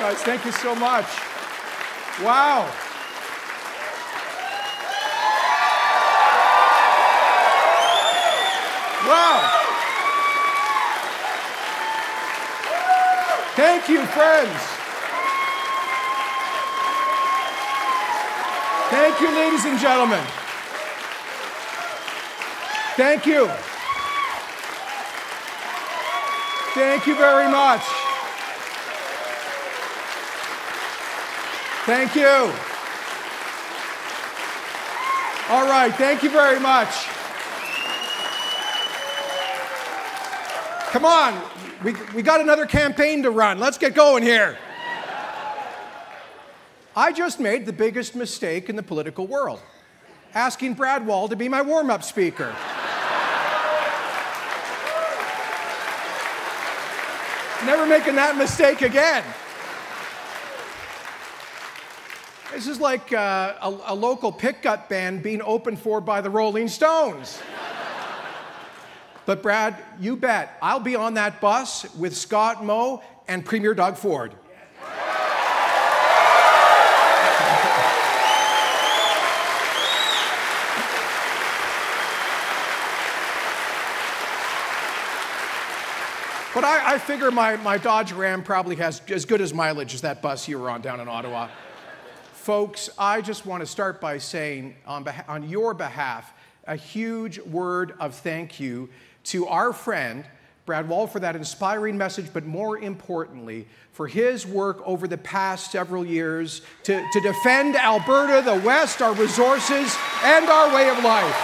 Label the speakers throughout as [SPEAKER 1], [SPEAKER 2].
[SPEAKER 1] guys. Thank you so much. Wow. Wow. Thank you, friends. Thank you, ladies and gentlemen. Thank you. Thank you very much. Thank you. All right, thank you very much. Come on, we, we got another campaign to run. Let's get going here. I just made the biggest mistake in the political world asking Brad Wall to be my warm up speaker. Never making that mistake again. This is like uh, a, a local pickup band being opened for by the Rolling Stones. But Brad, you bet, I'll be on that bus with Scott Moe and Premier Doug Ford. But I, I, figure my, my Dodge Ram probably has as good as mileage as that bus you were on down in Ottawa. Folks, I just want to start by saying, on, beha- on your behalf, a huge word of thank you to our friend, Brad Wall, for that inspiring message, but more importantly, for his work over the past several years to, to defend Alberta, the West, our resources, and our way of life.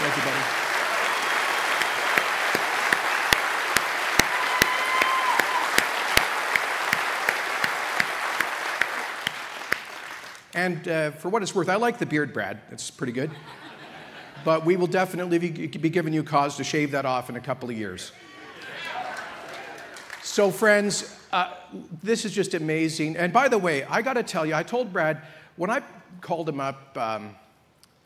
[SPEAKER 1] Thank you, buddy. And uh, for what it's worth, I like the beard, Brad. It's pretty good. But we will definitely be, giving you cause to shave that off in a couple of years. So, friends, uh, this is just amazing. And by the way, I got to tell you, I told Brad when I called him up. Um,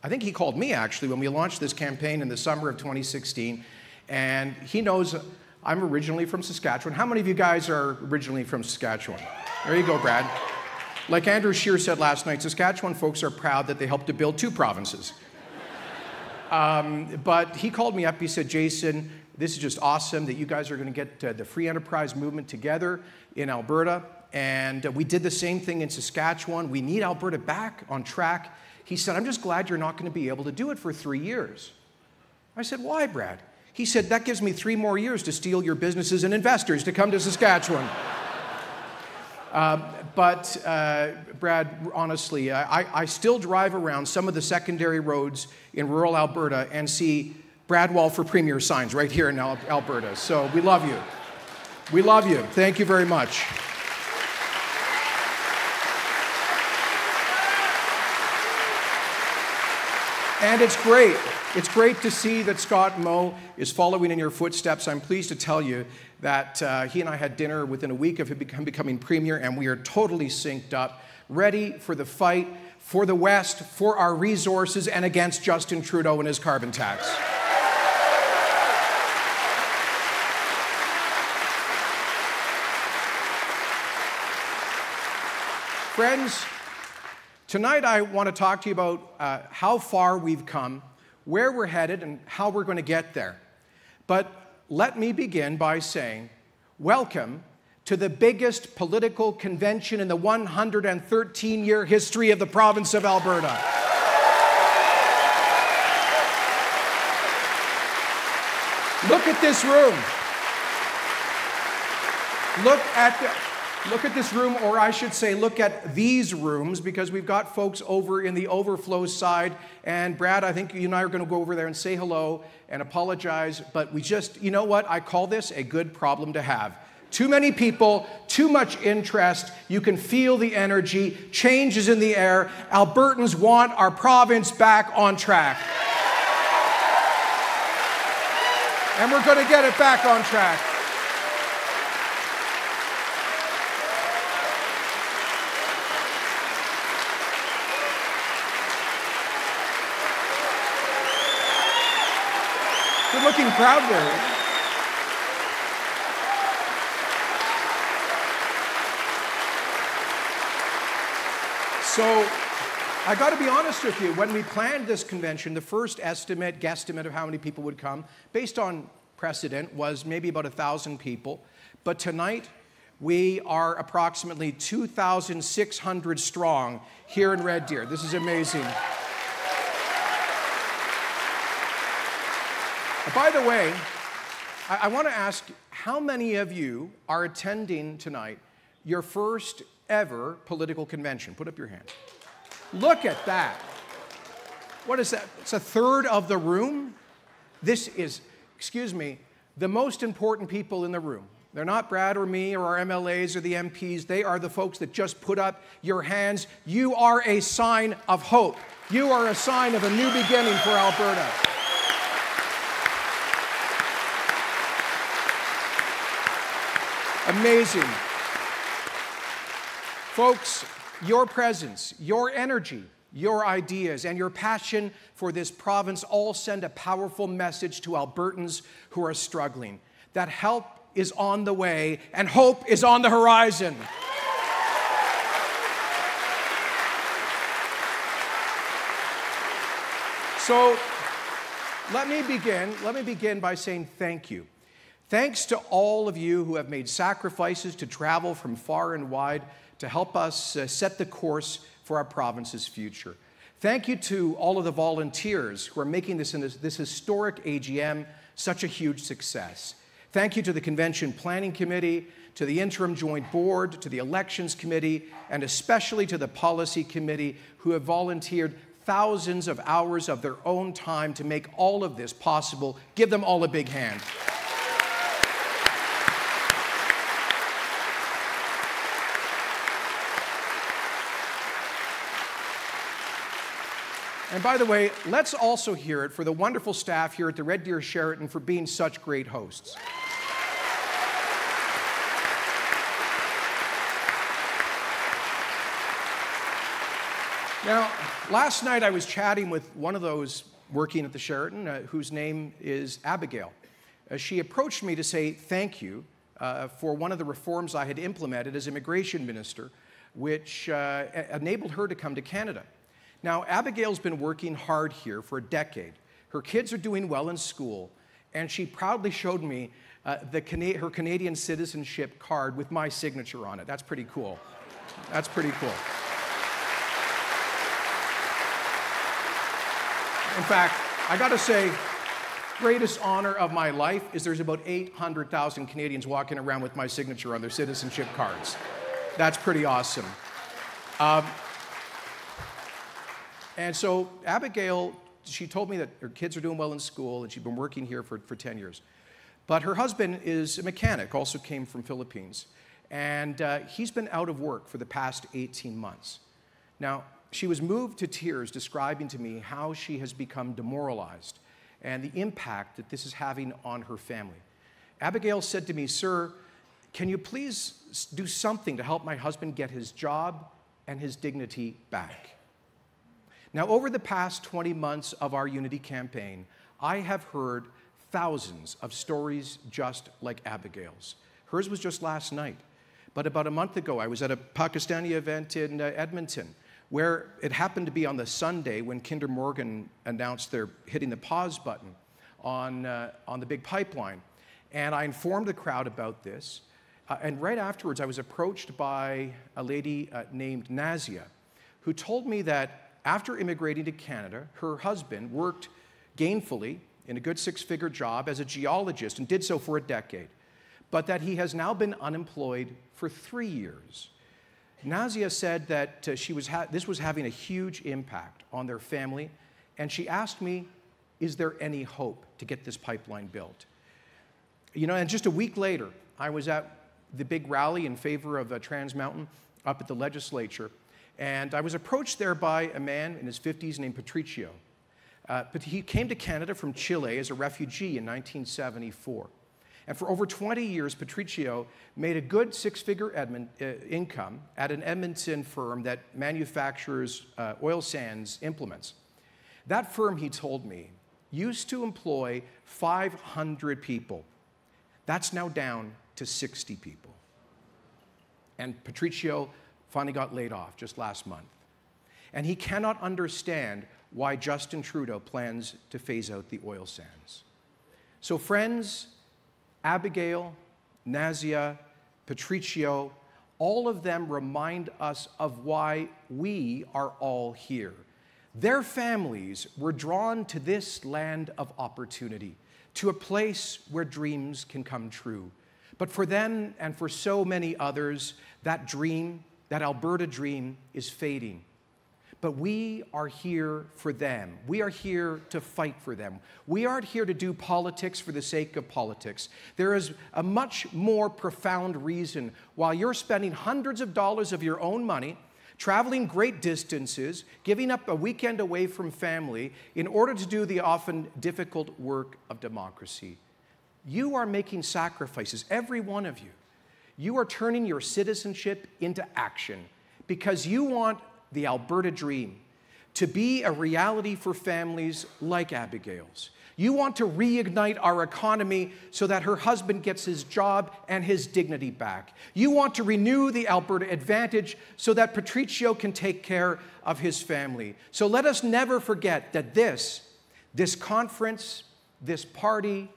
[SPEAKER 1] I think he called me actually when we launched this campaign in the summer of 2016. And he knows I'm originally from Saskatchewan. How many of you guys are originally from Saskatchewan? There you go, Brad. Like Andrew Scheer said last night, Saskatchewan folks are proud that they helped to build two provinces. Um, but he called me up, he said, Jason, this is just awesome that you guys are going to get uh, the free enterprise movement together in Alberta. And uh, we did the same thing in Saskatchewan. We need Alberta back on track. He said, I'm just glad you're not going to be able to do it for three years. I said, Why, Brad? He said, That gives me three more years to steal your businesses and investors to come to Saskatchewan. uh, but, uh, Brad, honestly, I, I still drive around some of the secondary roads in rural Alberta and see Brad Wall for Premier signs right here in Alberta. So we love you. We love you. Thank you very much. And it's great. It's great to see that Scott Moe is following in your footsteps. I'm pleased to tell you that uh, he and I had dinner within a week of him becoming premier, and we are totally synced up, ready for the fight for the West, for our resources, and against Justin Trudeau and his carbon tax. Friends, Tonight, I want to talk to you about uh, how far we've come, where we're headed, and how we're going to get there. But let me begin by saying, welcome to the biggest political convention in the 113 year history of the province of Alberta. Look at this room. Look at the, Look at this room, or I should say, look at these rooms, because we've got folks over in the overflow side. And Brad, I think you and I are going to go over there and say hello and apologize. But we just, you know what? I call this a good problem to have. Too many people, too much interest. You can feel the energy. Change is in the air. Albertans want our province back on track. And we're going to get it back on track. fucking So I got to be honest with you. When we planned this convention, the first estimate, guesstimate of how many people would come, based on precedent, was maybe about a 1,000 people. But tonight, we are approximately 2,600 strong here in Red Deer. This is amazing. By the way, I, I want to ask how many of you are attending tonight your first ever political convention? Put up your hand. Look at that. What is that? It's a third of the room. This is, excuse me, the most important people in the room. They're not Brad or me or our MLAs or the MPs. They are the folks that just put up your hands. You are a sign of hope. You are a sign of a new beginning for Alberta. Amazing. Folks, your presence, your energy, your ideas, and your passion for this province all send a powerful message to Albertans who are struggling that help is on the way and hope is on the horizon. So let me begin. Let me begin by saying thank you. Thanks to all of you who have made sacrifices to travel from far and wide to help us uh, set the course for our province's future. Thank you to all of the volunteers who are making this, this, this historic AGM such a huge success. Thank you to the Convention Planning Committee, to the Interim Joint Board, to the Elections Committee, and especially to the Policy Committee who have volunteered thousands of hours of their own time to make all of this possible. Give them all a big hand. And by the way, let's also hear it for the wonderful staff here at the Red Deer Sheraton for being such great hosts. Now, last night I was chatting with one of those working at the Sheraton, uh, whose name is Abigail. Uh, she approached me to say thank you uh, for one of the reforms I had implemented as immigration minister, which uh, enabled her to come to Canada. Now, Abigail's been working hard here for a decade. Her kids are doing well in school, and she proudly showed me uh, the Cana- her Canadian citizenship card with my signature on it. That's pretty cool. That's pretty cool. In fact, I gotta say, greatest honor of my life is there's about 800,000 Canadians walking around with my signature on their citizenship cards. That's pretty awesome. Um, and so Abigail, she told me that her kids are doing well in school and she'd been working here for, for 10 years. But her husband is a mechanic, also came from Philippines. And uh, he's been out of work for the past 18 months. Now, she was moved to tears describing to me how she has become demoralized and the impact that this is having on her family. Abigail said to me, Sir, can you please do something to help my husband get his job and his dignity back? Now, over the past 20 months of our Unity campaign, I have heard thousands of stories just like Abigail's. Hers was just last night. But about a month ago, I was at a Pakistani event in uh, Edmonton where it happened to be on the Sunday when Kinder Morgan announced they're hitting the pause button on, uh, on the big pipeline. And I informed the crowd about this. Uh, and right afterwards, I was approached by a lady uh, named Nazia, who told me that after immigrating to Canada, her husband worked gainfully in a good six figure job as a geologist and did so for a decade, but that he has now been unemployed for three years. Nazia said that uh, she was this was having a huge impact on their family, and she asked me, Is there any hope to get this pipeline built? You know, and just a week later, I was at the big rally in favor of uh, Trans Mountain up at the legislature, and I was approached there by a man in his 50s named Patricio. Uh, but he came to Canada from Chile as a refugee in 1974. And for over 20 years, Patricio made a good six figure uh, income at an Edmonton firm that manufactures uh, oil sands implements. That firm, he told me, used to employ 500 people. That's now down to 60 people. And Patricio finally got laid off just last month. and he cannot understand why Justin Trudeau plans to phase out the oil sands. So, friends, Abigail, Nazia, Patricio, all of them remind us of why we are all here. Their families were drawn to this land of opportunity, to a place where dreams can come true. But for them and for so many others, that dream, that Alberta dream, is fading. But we are here for them. We are here to fight for them. We aren't here to do politics for the sake of politics. There is a much more profound reason why you're spending hundreds of dollars of your own money, traveling great distances, giving up a weekend away from family in order to do the often difficult work of democracy. You are making sacrifices, every one of you. You are turning your citizenship into action because you want the Alberta dream to be a reality for families like Abigail's. You want to reignite our economy so that her husband gets his job and his dignity back. You want to renew the Alberta Advantage so that Patricio can take care of his family. So let us never forget that this, this conference, this party,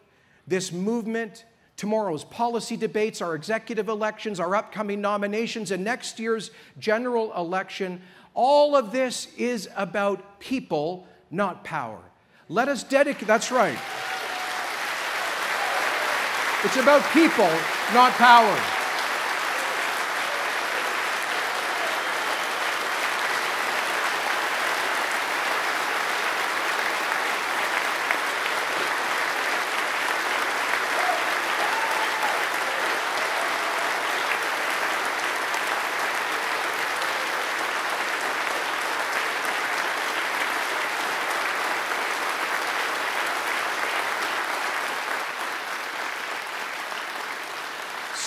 [SPEAKER 1] this movement, tomorrow's policy debates, our executive elections, our upcoming nominations, and next year's general election, all of this is about people, not power. Let us dedicate, that's right. It's about people, not power.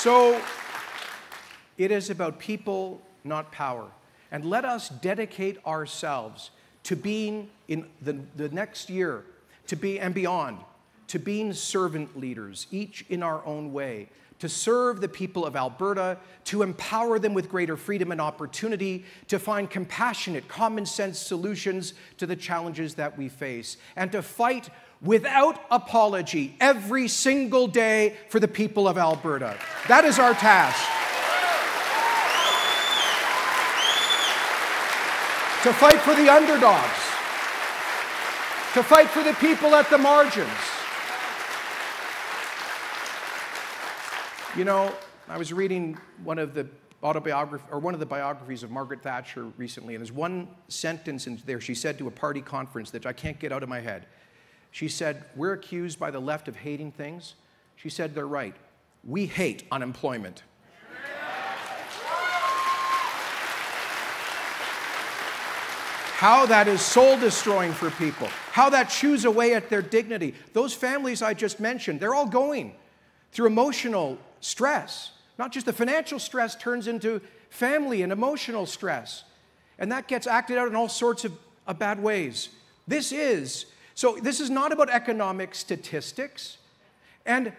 [SPEAKER 1] So it is about people, not power. And let us dedicate ourselves to being in the, the next year, to be and beyond, to being servant leaders, each in our own way, to serve the people of Alberta, to empower them with greater freedom and opportunity, to find compassionate, common sense solutions to the challenges that we face, and to fight without apology every single day for the people of Alberta. That is our task. To fight for the underdogs, to fight for the people at the margins. You know, I was reading one of the autobiography or one of the biographies of Margaret Thatcher recently, and there's one sentence in there she said to a party conference that I can't get out of my head. She said, We're accused by the left of hating things. She said, They're right. We hate unemployment. How that is soul destroying for people, how that chews away at their dignity. Those families I just mentioned, they're all going through emotional stress. Not just the financial stress turns into family and emotional stress. And that gets acted out in all sorts of, of bad ways. This is so this is not about economic statistics. And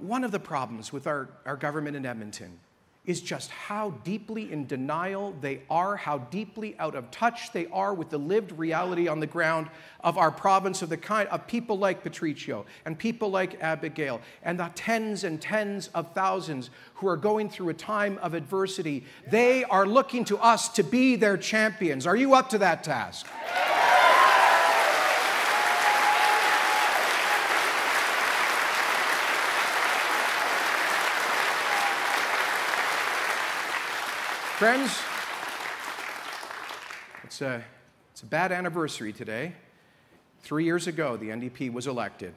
[SPEAKER 1] one of the problems with our, our government in Edmonton is just how deeply in denial they are, how deeply out of touch they are with the lived reality on the ground of our province, of the kind of people like Patricio and people like Abigail, and the tens and tens of thousands who are going through a time of adversity. They are looking to us to be their champions. Are you up to that task? Friends, it's a, it's a bad anniversary today. Three years ago, the NDP was elected.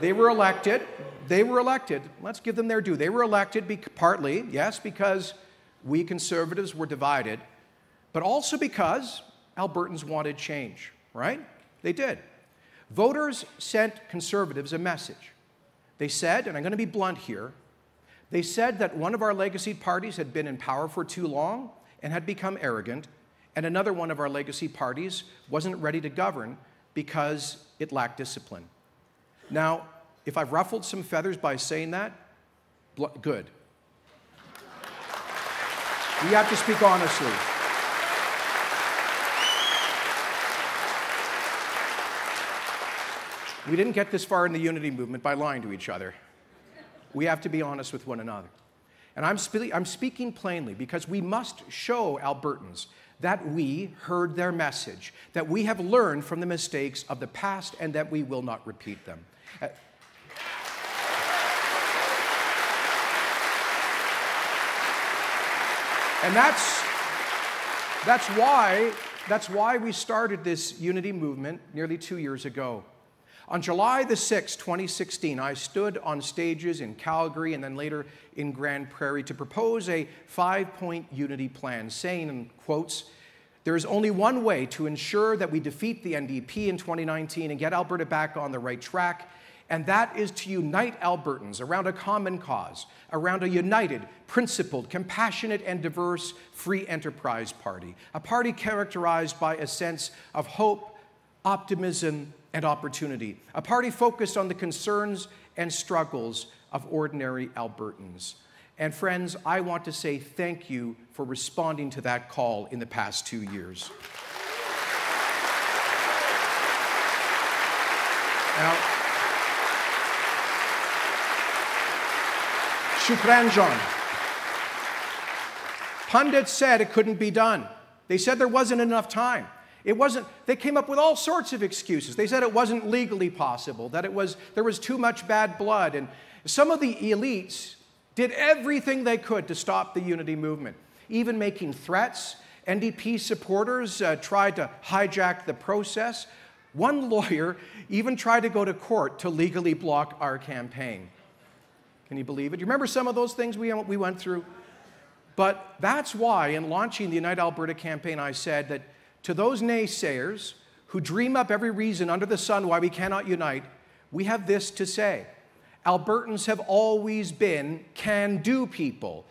[SPEAKER 1] They were elected. They were elected. Let's give them their due. They were elected be- partly, yes, because we conservatives were divided, but also because Albertans wanted change, right? They did. Voters sent conservatives a message. They said, and I'm going to be blunt here, they said that one of our legacy parties had been in power for too long and had become arrogant, and another one of our legacy parties wasn't ready to govern because it lacked discipline. Now, if I've ruffled some feathers by saying that, good. We have to speak honestly. We didn't get this far in the unity movement by lying to each other. We have to be honest with one another. And I'm, spe- I'm speaking plainly because we must show Albertans that we heard their message, that we have learned from the mistakes of the past, and that we will not repeat them. Uh, and that's, that's, why, that's why we started this unity movement nearly two years ago. On July the 6th, 2016, I stood on stages in Calgary and then later in Grande Prairie to propose a five point unity plan, saying, in quotes, there is only one way to ensure that we defeat the NDP in 2019 and get Alberta back on the right track, and that is to unite Albertans around a common cause, around a united, principled, compassionate, and diverse free enterprise party, a party characterized by a sense of hope, optimism, and opportunity, a party focused on the concerns and struggles of ordinary Albertans. And friends, I want to say thank you for responding to that call in the past two years. Now, Shukran John. Pundits said it couldn't be done. They said there wasn't enough time. It wasn't, they came up with all sorts of excuses. They said it wasn't legally possible, that it was, there was too much bad blood. And some of the elites did everything they could to stop the unity movement, even making threats. NDP supporters uh, tried to hijack the process. One lawyer even tried to go to court to legally block our campaign. Can you believe it? You remember some of those things we, we went through? But that's why, in launching the Unite Alberta campaign, I said that to those naysayers who dream up every reason under the sun why we cannot unite, we have this to say Albertans have always been can do people.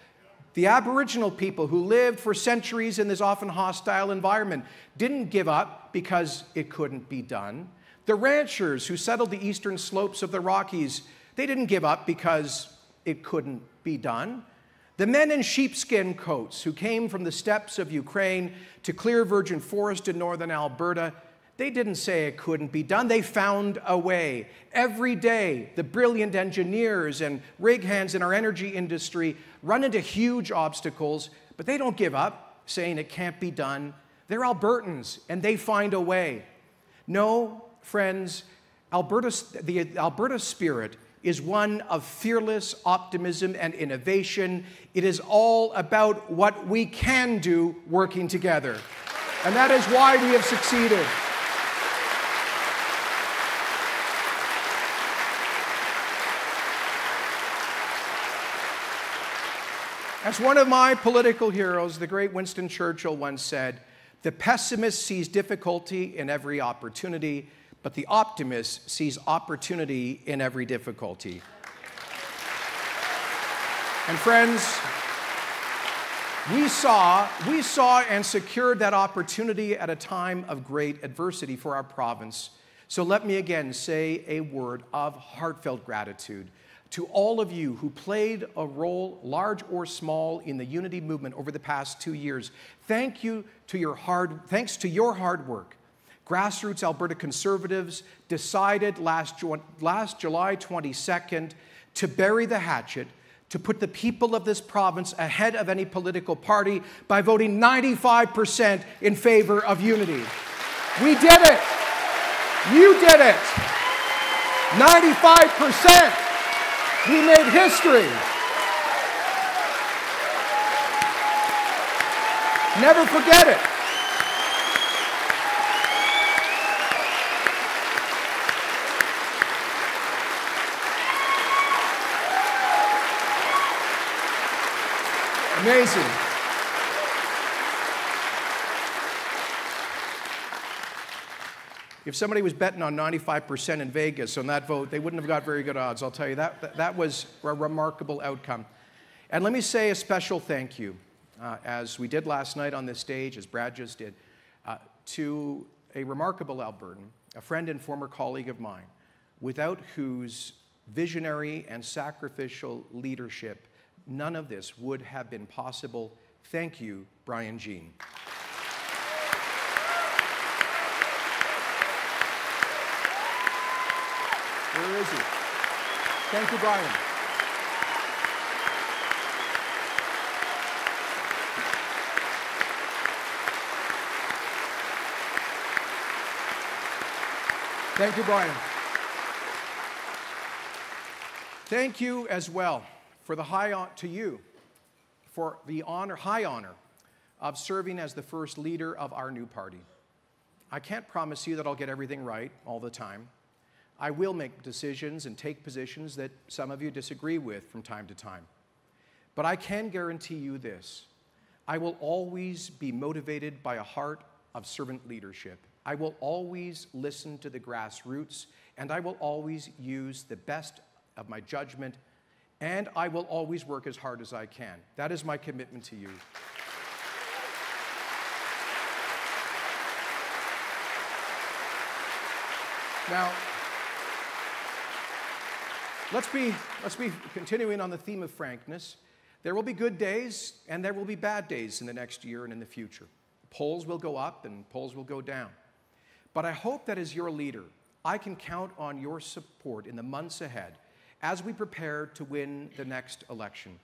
[SPEAKER 1] The Aboriginal people who lived for centuries in this often hostile environment didn't give up because it couldn't be done. The ranchers who settled the eastern slopes of the Rockies, they didn't give up because it couldn't be done. The men in sheepskin coats who came from the steppes of Ukraine to clear virgin forest in northern Alberta, they didn't say it couldn't be done. They found a way. Every day, the brilliant engineers and rig hands in our energy industry run into huge obstacles, but they don't give up, saying it can't be done. They're Albertans, and they find a way. No, friends, Alberta, the Alberta spirit is one of fearless optimism and innovation. It is all about what we can do working together. And that is why we have succeeded. As one of my political heroes, the great Winston Churchill, once said, the pessimist sees difficulty in every opportunity, but the optimist sees opportunity in every difficulty. And friends, we saw, we saw and secured that opportunity at a time of great adversity for our province. So let me again say a word of heartfelt gratitude to all of you who played a role, large or small, in the unity movement over the past two years. Thank you to your hard, thanks to your hard work Grassroots Alberta Conservatives decided last, last July 22nd to bury the hatchet, to put the people of this province ahead of any political party by voting 95% in favor of unity. We did it. You did it. 95%. We made history. Never forget it. Amazing. If somebody was betting on 95% in Vegas on that vote, they wouldn't have got very good odds, I'll tell you. That, that, was a remarkable outcome. And let me say a special thank you, uh, as we did last night on this stage, as Brad just did, uh, to a remarkable Albertan, a friend and former colleague of mine, without whose visionary and sacrificial leadership none of this would have been possible Thank you, Brian Jean. Where is he? Thank you, Brian. Thank you, Brian. Thank you as well for the high on, to you for the honor, high honor of serving as the first leader of our new party. I can't promise you that I'll get everything right all the time. I will make decisions and take positions that some of you disagree with from time to time. But I can guarantee you this I will always be motivated by a heart of servant leadership. I will always listen to the grassroots, and I will always use the best of my judgment, and I will always work as hard as I can. That is my commitment to you. Now, Let's be, let's be continuing on the theme of frankness. There will be good days and there will be bad days in the next year and in the future. Polls will go up and polls will go down. But I hope that as your leader, I can count on your support in the months ahead as we prepare to win the next election.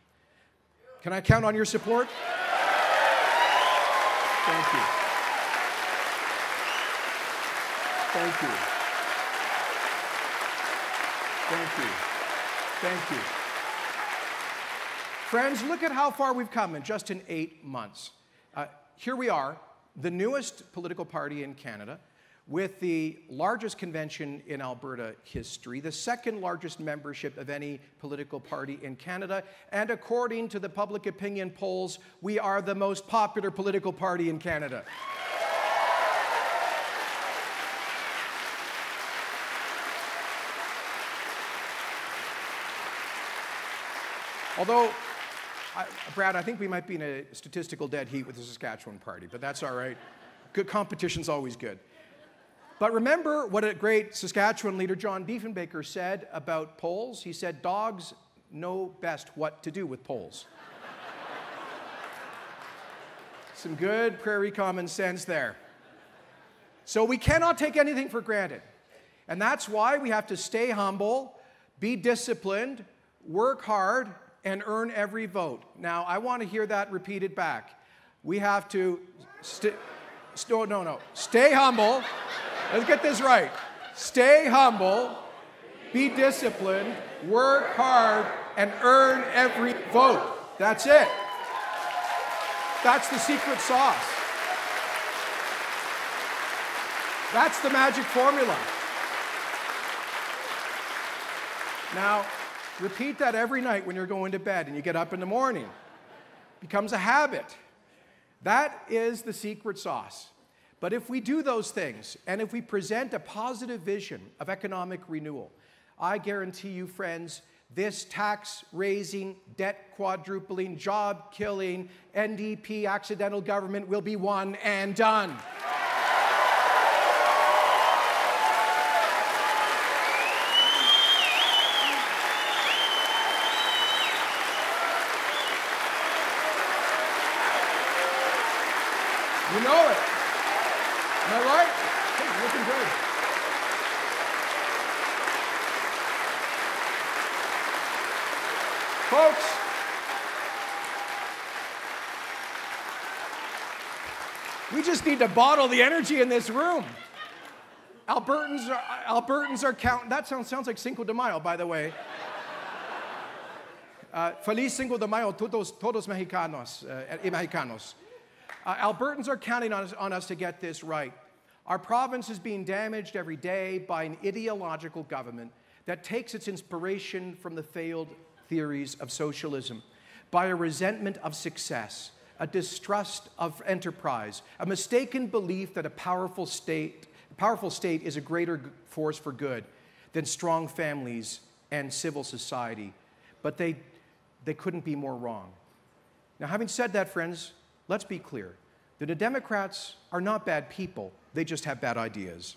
[SPEAKER 1] Can I count on your support? Thank you. Thank you. Thank you. Thank you. Friends, look at how far we've come in just in eight months. Uh, here we are, the newest political party in Canada, with the largest convention in Alberta history, the second largest membership of any political party in Canada, and according to the public opinion polls, we are the most popular political party in Canada. Although, I, Brad, I think we might be in a statistical dead heat with the Saskatchewan party, but that's all right. Good competition's always good. But remember what a great Saskatchewan leader, John Diefenbaker, said about polls? He said, Dogs know best what to do with polls. Some good prairie common sense there. So we cannot take anything for granted. And that's why we have to stay humble, be disciplined, work hard, and earn every vote. Now, I want to hear that repeated back. We have to, st- st- no, no, stay humble. Let's get this right. Stay humble, be disciplined, work hard, and earn every vote. That's it. That's the secret sauce. That's the magic formula. Now, Repeat that every night when you're going to bed and you get up in the morning. Becomes a habit. That is the secret sauce. But if we do those things and if we present a positive vision of economic renewal, I guarantee you, friends, this tax raising, debt quadrupling, job killing, NDP accidental government will be one and done. You know it. Am I right? Hey, looking good. Folks, we need to bottle the energy in this room. Albertans are, Albertans are counting. That sounds, sounds like Cinco de Mayo, by the way. Uh, Feliz Cinco de Mayo, todos, todos mexicanos uh, mexicanos. Uh, Albertans are counting on us, on us to get this right. Our province is being damaged every day by an ideological government that takes its inspiration from the failed theories of socialism, by a resentment of success, a distrust of enterprise, a mistaken belief that a powerful state, powerful state is a greater force for good than strong families and civil society. But they, they couldn't be more wrong. Now, having said that, friends, let's be clear. The Democrats are not bad people, they just have bad ideas.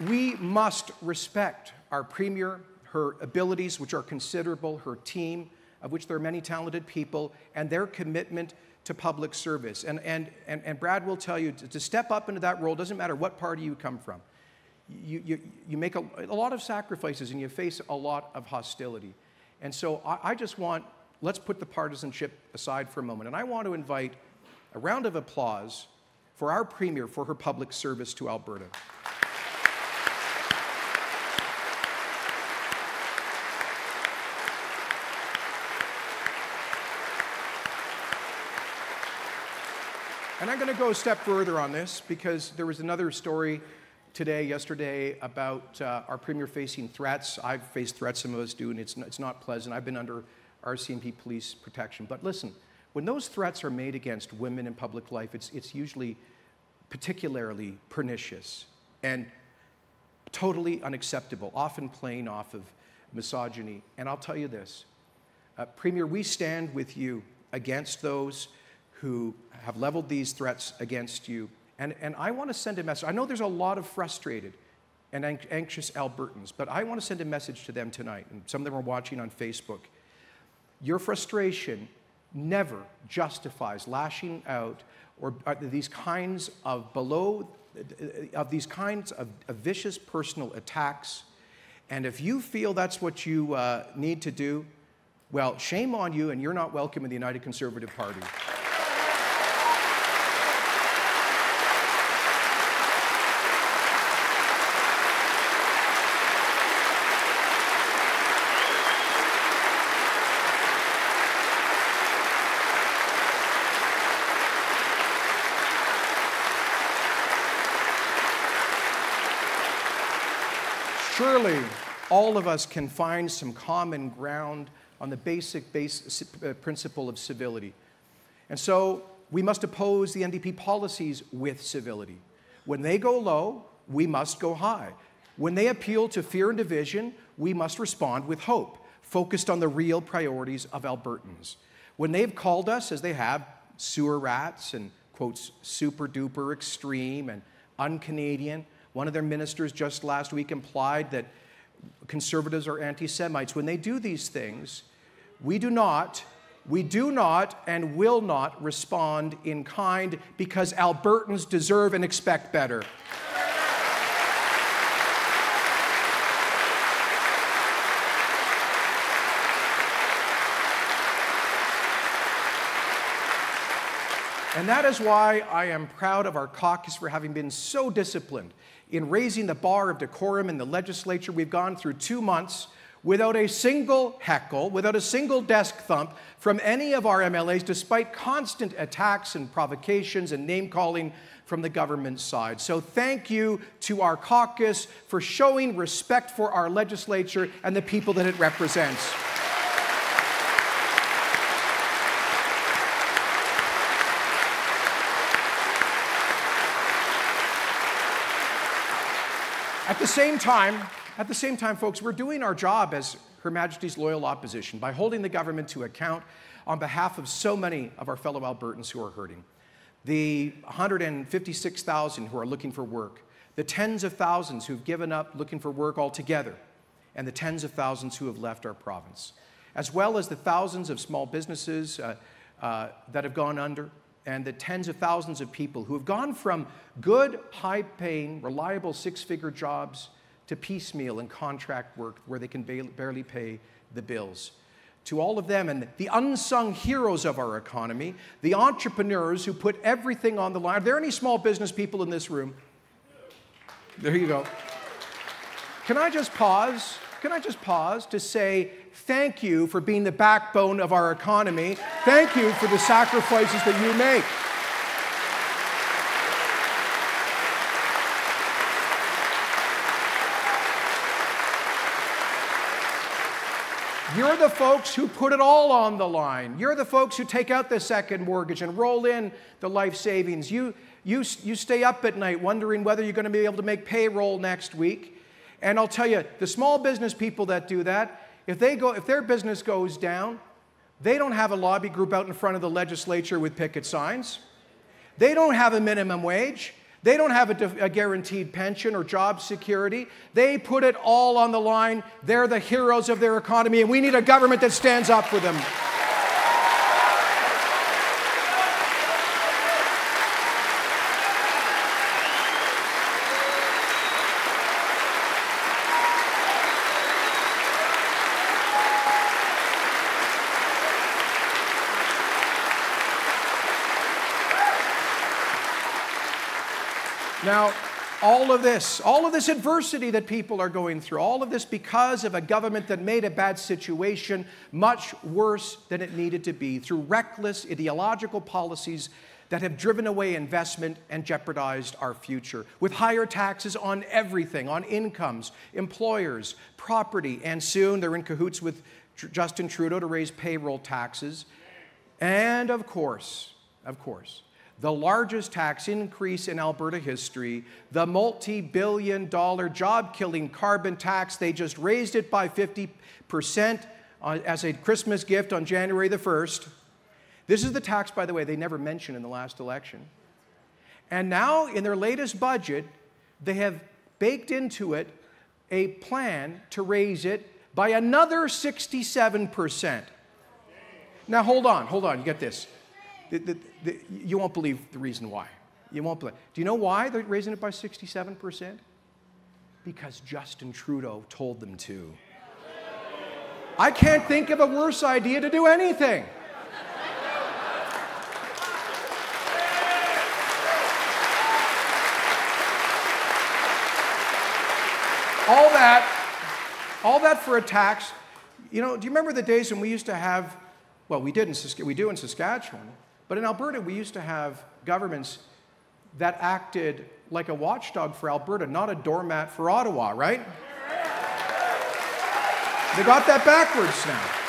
[SPEAKER 1] We must respect our Premier, her abilities, which are considerable, her team, of which there are many talented people, and their commitment to public service. And, and, and, and Brad will tell you to, to step up into that role, doesn't matter what party you come from. You, you, you make a, a lot of sacrifices and you face a lot of hostility. And so I, I just want, let's put the partisanship aside for a moment. And I want to invite a round of applause for our Premier for her public service to Alberta. And I'm going to go a step further on this because there was another story today, yesterday, about uh, our premier facing threats. I've faced threats, some of us do, and it's not, it's not pleasant. I've been under RCMP police protection. But listen, when those threats are made against women in public life, it's, it's usually particularly pernicious and totally unacceptable, often playing off of misogyny. And I'll tell you this uh, Premier, we stand with you against those who have leveled these threats against you. And, and I want to send a message. I know there's a lot of frustrated and anxious Albertans, but I want to send a message to them tonight. And some of them are watching on Facebook. Your frustration never justifies lashing out or uh, these kinds of below of these kinds of, of vicious personal attacks. And if you feel that's what you uh, need to do, well, shame on you, and you're not welcome in the United Conservative Party. Surely all of us can find some common ground on the basic base, uh, principle of civility. And so we must oppose the NDP policies with civility. When they go low, we must go high. When they appeal to fear and division, we must respond with hope, focused on the real priorities of Albertans. When they've called us, as they have, sewer rats and, quotes, super duper extreme and un Canadian, one of their ministers just last week implied that conservatives are anti Semites. When they do these things, we do not, we do not and will not respond in kind because Albertans deserve and expect better. And that is why I am proud of our caucus for having been so disciplined in raising the bar of decorum in the legislature. We've gone through two months without a single heckle, without a single desk thump from any of our MLAs, despite constant attacks and provocations and name calling from the government side. So, thank you to our caucus for showing respect for our legislature and the people that it represents. At the same time, at the same time, folks, we're doing our job as Her Majesty's loyal opposition by holding the government to account on behalf of so many of our fellow Albertans who are hurting. The 156,000 who are looking for work, the tens of thousands who've given up looking for work altogether, and the tens of thousands who have left our province, as well as the thousands of small businesses uh, uh, that have gone under, and the tens of thousands of people who have gone from good, high paying, reliable six figure jobs to piecemeal and contract work where they can barely pay the bills. To all of them and the unsung heroes of our economy, the entrepreneurs who put everything on the line. Are there any small business people in this room? There you go. Can I just pause? Can I just pause to say thank you for being the backbone of our economy? Thank you for the sacrifices that you make. You're the folks who put it all on the line. You're the folks who take out the second mortgage and roll in the life savings. You, you, you stay up at night wondering whether you're going to be able to make payroll next week. And I'll tell you, the small business people that do that, if, they go, if their business goes down, they don't have a lobby group out in front of the legislature with picket signs. They don't have a minimum wage. They don't have a, a, guaranteed pension or job security. They put it all on the line. They're the heroes of their economy, and we need a government that stands up for them. Now, all of this, all of this adversity that people are going through, all of this because of a government that made a bad situation much worse than it needed to be through reckless ideological policies that have driven away investment and jeopardized our future, with higher taxes on everything, on incomes, employers, property, and soon they're in cahoots with Justin Trudeau to raise payroll taxes. And of course, of course, the largest tax increase in Alberta history, the multi billion dollar job killing carbon tax. They just raised it by 50% as a Christmas gift on January the 1st. This is the tax, by the way, they never mentioned in the last election. And now, in their latest budget, they have baked into it a plan to raise it by another 67%. Now, hold on, hold on, you get this. The, the, the, you won't believe the reason why. You won't believe. Do you know why they're raising it by 67%? Because Justin Trudeau told them to. I can't think of a worse idea to do anything. all that, all that for a tax. You know, do you remember the days when we used to have, well, we did in we do in Saskatchewan, but in Alberta, we used to have governments that acted like a watchdog for Alberta, not a doormat for Ottawa, right? They got that backwards now.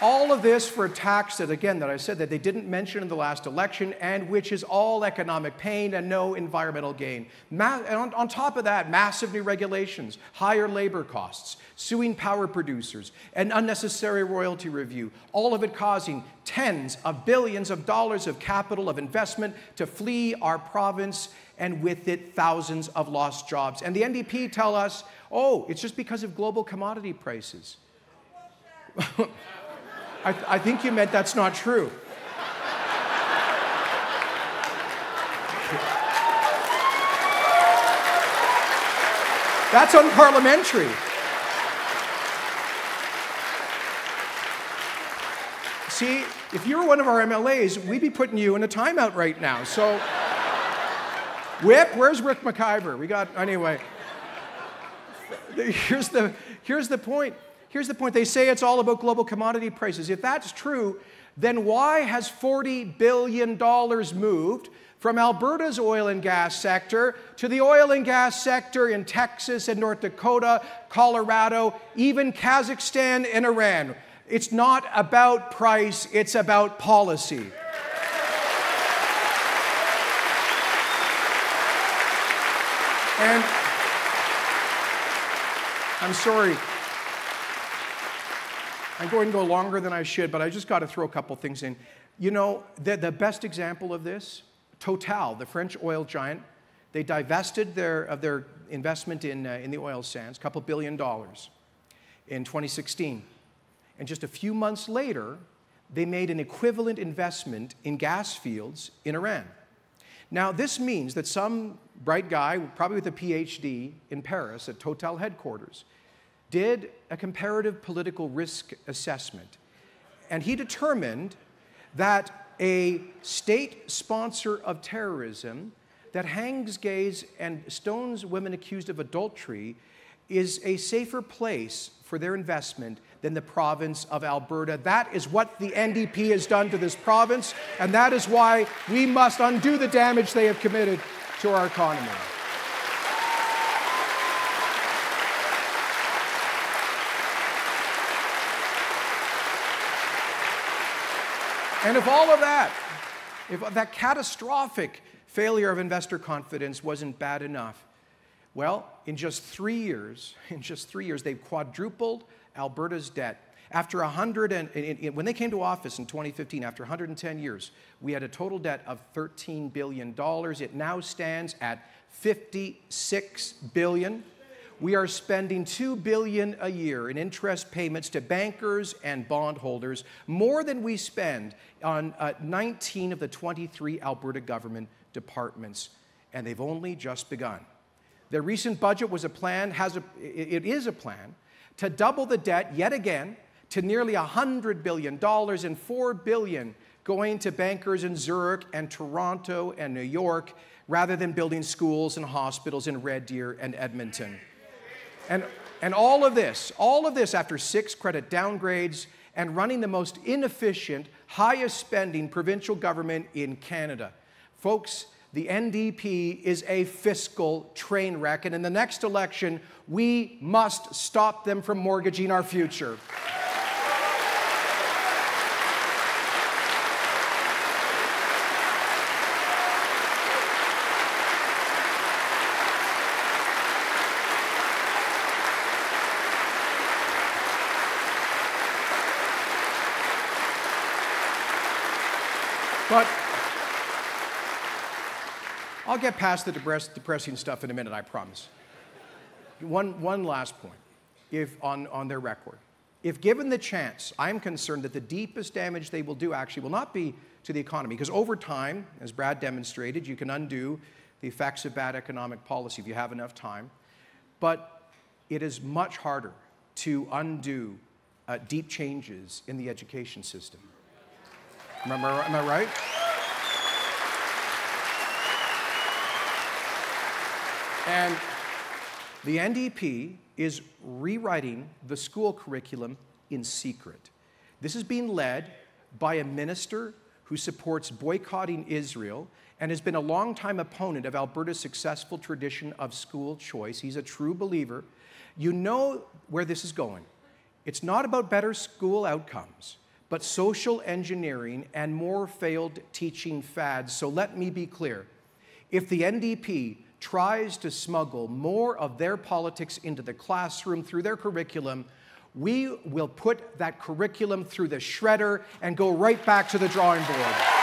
[SPEAKER 1] All of this for a tax that, again, that I said that they didn't mention in the last election, and which is all economic pain and no environmental gain. Ma- and on, on top of that, massive new regulations, higher labor costs, suing power producers, an unnecessary royalty review, all of it causing tens of billions of dollars of capital, of investment to flee our province, and with it, thousands of lost jobs. And the NDP tell us, oh, it's just because of global commodity prices. I, th- I think you meant that's not true. That's unparliamentary. See, if you were one of our MLAs, we'd be putting you in a timeout right now. So, Whip, where's Ric McIver? We got, anyway. Here's the, here's the point. Here's the point they say it's all about global commodity prices. If that's true, then why has $40 billion moved from Alberta's oil and gas sector to the oil and gas sector in Texas and North Dakota, Colorado, even Kazakhstan and Iran? It's not about price, it's about policy. And I'm sorry, I'm going to go longer than I should, but I just got to throw a couple things in. You know, the, the best example of this, Total, the French oil giant, they divested their, of their investment in, uh, in the oil sands, a couple billion dollars, in 2016. And just a few months later, they made an equivalent investment in gas fields in Iran. Now, this means that some bright guy, probably with a PhD in Paris at Total headquarters, did a comparative political risk assessment. And he determined that a state sponsor of terrorism that hangs gays and stones women accused of adultery is a safer place for their investment than the province of Alberta. That is what the NDP has done to this province, and that is why we must undo the damage they have committed to our economy. And if all of that, if that catastrophic failure of investor confidence wasn't bad enough, well, in just three years, in just three years, they've quadrupled Alberta's debt. After 100 and, and, when they came to office in 2015, after 110 years, we had a total debt of 13 billion dollars. It now stands at 56 billion. We are spending 2 billion a year in interest payments to bankers and bondholders, more than we spend on uh, 19 of the 23 Alberta government departments, and they've only just begun. Their recent budget was a plan, has a, it is a plan to double the debt yet again to nearly $100 billion and $4 billion going to bankers in Zurich and Toronto and New York rather than building schools and hospitals in Red Deer and Edmonton. And, and all of this, all of this after six credit downgrades and running the most inefficient, highest spending provincial government in Canada. Folks, the NDP is a fiscal train wreck, and in the next election, we must stop them from mortgaging our future. But I'll get past the depressing stuff in a minute, I promise. One, one last point if, on, on their record. If given the chance, I'm concerned that the deepest damage they will do actually will not be to the economy, because over time, as Brad demonstrated, you can undo the effects of bad economic policy if you have enough time. But it is much harder to undo uh, deep changes in the education system. Remember, am I right? And the NDP is rewriting the school curriculum in secret. This is being led by a minister who supports boycotting Israel and has been a longtime opponent of Alberta's successful tradition of school choice. He's a true believer. You know where this is going. It's not about better school outcomes but social engineering and more failed teaching fads. So let me be clear. If the NDP tries to smuggle more of their politics into the classroom through their curriculum, we will put that curriculum through the shredder and go right back to the drawing board.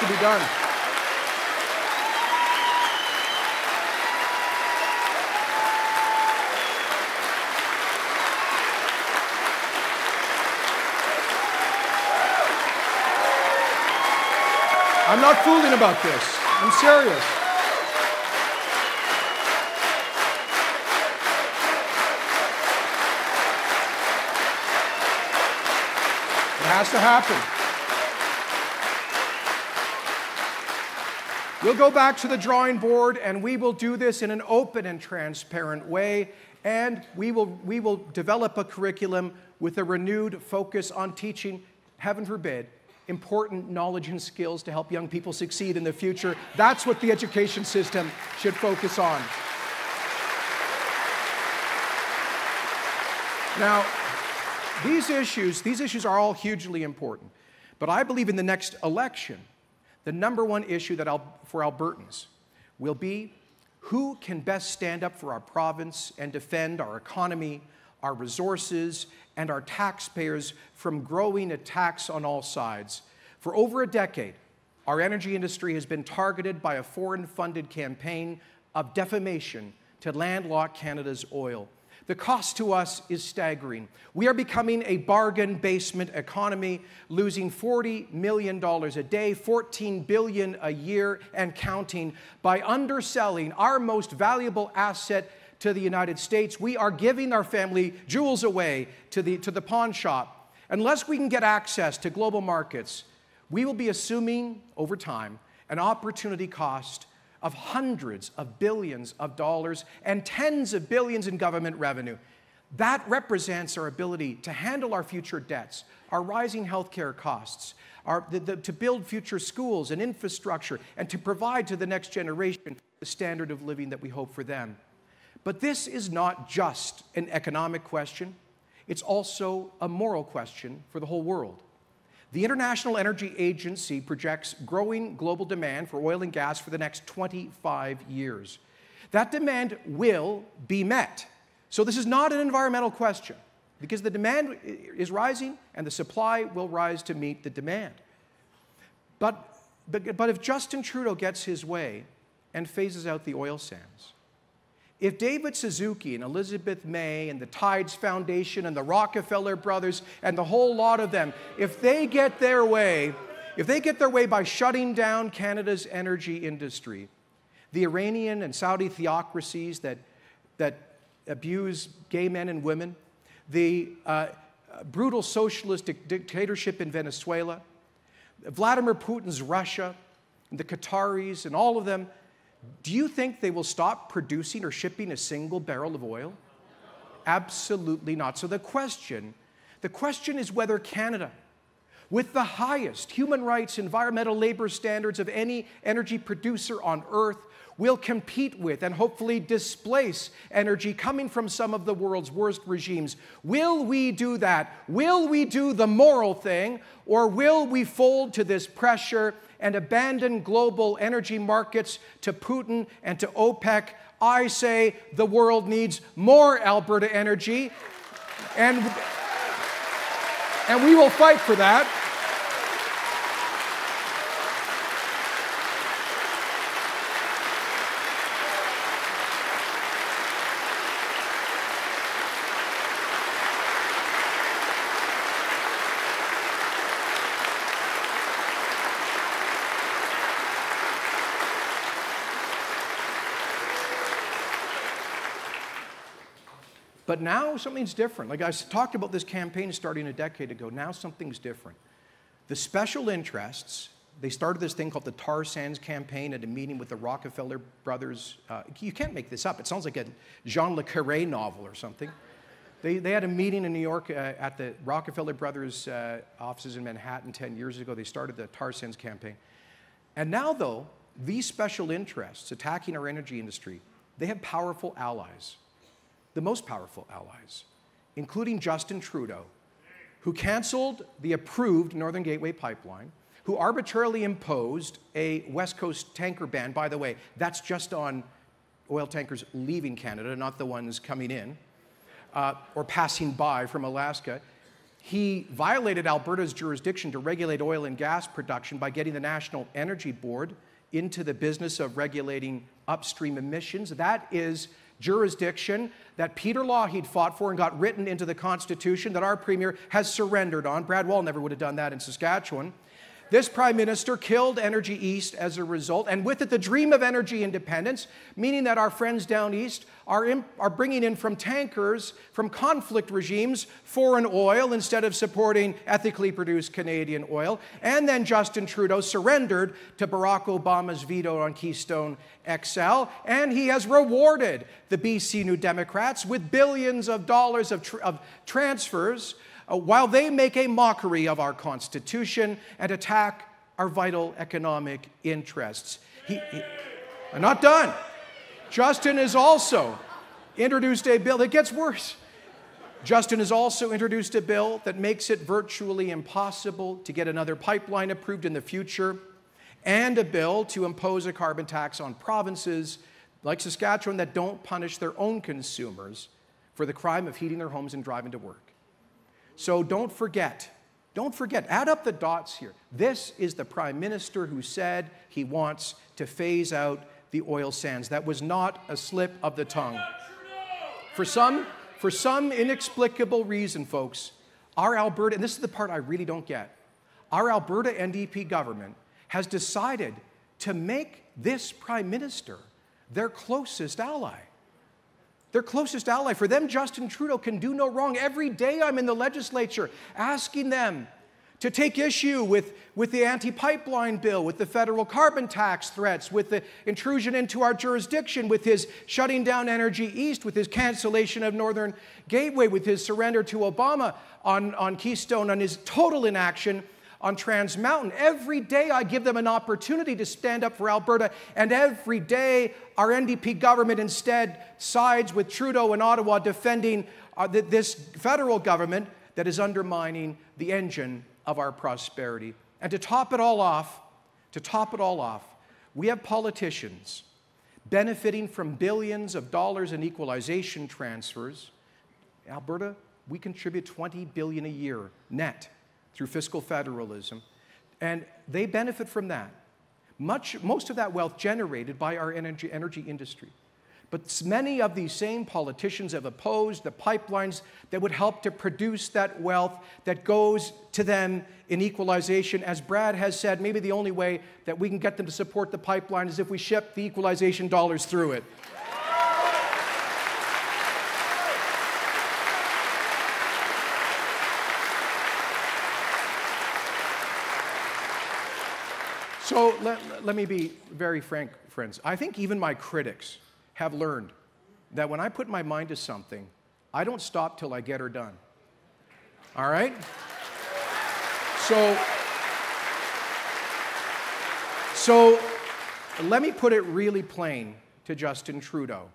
[SPEAKER 1] To be done. I'm not fooling about this. I'm serious. It has to happen. We'll go back to the drawing board and we will do this in an open and transparent way. And we will, we will develop a curriculum with a renewed focus on teaching, heaven forbid, important knowledge and skills to help young people succeed in the future. That's what the education system should focus on. Now, these issues, these issues are all hugely important. But I believe in the next election, the number one issue that for Albertans will be who can best stand up for our province and defend our economy, our resources, and our taxpayers from growing attacks on all sides. For over a decade, our energy industry has been targeted by a foreign funded campaign of defamation to landlock Canada's oil. The cost to us is staggering. We are becoming a bargain basement economy, losing $40 million a day, 14 billion a year, and counting by underselling our most valuable asset to the United States. We are giving our family jewels away to the, to the pawn shop. Unless we can get access to global markets, we will be assuming over time an opportunity cost of hundreds of billions of dollars and tens of billions in government revenue. That represents our ability to handle our future debts, our rising healthcare costs, our, the, the, to build future schools and infrastructure, and to provide to the next generation the standard of living that we hope for them. But this is not just an economic question. it's also a moral question for the whole world. The International Energy Agency projects growing global demand for oil and gas for the next 25 years. That demand will be met. So, this is not an environmental question because the demand is rising and the supply will rise to meet the demand. But, but, but if Justin Trudeau gets his way and phases out the oil sands, if David Suzuki and Elizabeth May and the Tides Foundation and the Rockefeller brothers and the whole lot of them, if they get their way, if they get their way by shutting down Canada's energy industry, the Iranian and Saudi theocracies that, that abuse gay men and women, the uh, brutal socialist dictatorship in Venezuela, Vladimir Putin's Russia, the Qataris, and all of them, do you think they will stop producing or shipping a single barrel of oil? Absolutely not. So the question, the question is whether Canada, with the highest human rights, environmental labor standards of any energy producer on earth, will compete with and hopefully displace energy coming from some of the world's worst regimes. Will we do that? Will we do the moral thing? Or will we fold to this pressure and abandon global energy markets to Putin and to OPEC? I say the world needs more Alberta energy, and, and we will fight for that. But now something's different. Like I talked about this campaign starting a decade ago. Now something's different. The special interests, they started this thing called the tar sands campaign at a meeting with the Rockefeller brothers. Uh, you can't make this up. It sounds like a Jean Le Carre novel or something. They, they had a meeting in New York uh, at the Rockefeller brothers' uh, offices in Manhattan 10 years ago. They started the tar sands campaign. And now, though, these special interests attacking our energy industry, they have powerful allies the most powerful allies, including Justin Trudeau, who canceled the approved Northern Gateway pipeline, who arbitrarily imposed a West Coast tanker ban. By the way, that's just on oil tankers leaving Canada, not the ones coming in uh, or passing by from Alaska. He violated Alberta's jurisdiction to regulate oil and gas production by getting the National Energy Board into the business of regulating upstream emissions. That is jurisdiction that Peter Lougheed fought for and got written into the Constitution that our Premier has surrendered on. Brad Wall never would have done that in Saskatchewan. This prime minister killed Energy East as a result, and with it, the dream of energy independence, meaning that our friends down east are, in, are bringing in from tankers, from conflict regimes, foreign oil instead of supporting ethically produced Canadian oil. And then Justin Trudeau surrendered to Barack Obama's veto on Keystone XL, and he has rewarded the BC New Democrats with billions of dollars of, tr- of transfers uh, while they make a mockery of our Constitution and attack our vital economic interests. He, he, I'm not done. Justin has also introduced a bill that gets worse. Justin has also introduced a bill that makes it virtually impossible to get another pipeline approved in the future, and a bill to impose a carbon tax on provinces like Saskatchewan that don't punish their own consumers for the crime of heating their homes and driving to work. So don't forget, don't forget, add up the dots here. This is the prime minister who said he wants to phase out the oil sands. That was not a slip of the tongue. For some, for some inexplicable reason, folks, our Alberta, and this is the part I really don't get, our Alberta NDP government has decided to make this prime minister their closest ally their closest ally. For them, Justin Trudeau can do no wrong. Every day I'm in the legislature asking them to take issue with, with the anti pipeline bill, with the federal carbon tax threats, with the intrusion into our jurisdiction, with his shutting down Energy East, with his cancellation of Northern Gateway, with his surrender to Obama on, on Keystone, on his total inaction on Trans Mountain. Every day I give them an opportunity to stand up for Alberta, and every day our NDP government instead sides with Trudeau in Ottawa defending uh, this federal government that is undermining the engine of our prosperity. And to top it all off, to top it all off, we have politicians benefiting from billions of dollars in equalization transfers. Alberta, we contribute 20 billion a year net through fiscal federalism, and they benefit from that. Much, most of that wealth generated by our energy, energy industry. But many of these same politicians have opposed the pipelines that would help to produce that wealth that goes to them in equalization. As Brad has said, maybe the only way that we can get them to support the pipeline is if we ship the equalization dollars through it. So let, let me be very frank, friends. I think even my critics have learned that when I put my mind to something, I don't stop till I get her done. All right? So, so let me put it really plain to Justin Trudeau,